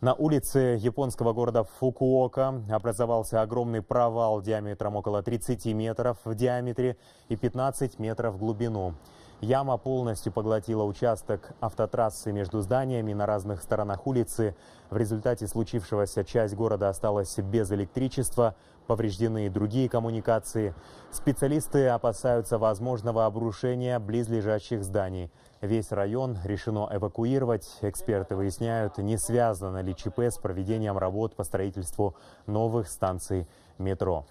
На улице японского города Фукуока образовался огромный провал диаметром около 30 метров в диаметре и 15 метров в глубину. Яма полностью поглотила участок автотрассы между зданиями на разных сторонах улицы. В результате случившегося часть города осталась без электричества, повреждены и другие коммуникации. Специалисты опасаются возможного обрушения близлежащих зданий. Весь район решено эвакуировать. Эксперты выясняют, не связано ли ЧП с проведением работ по строительству новых станций метро.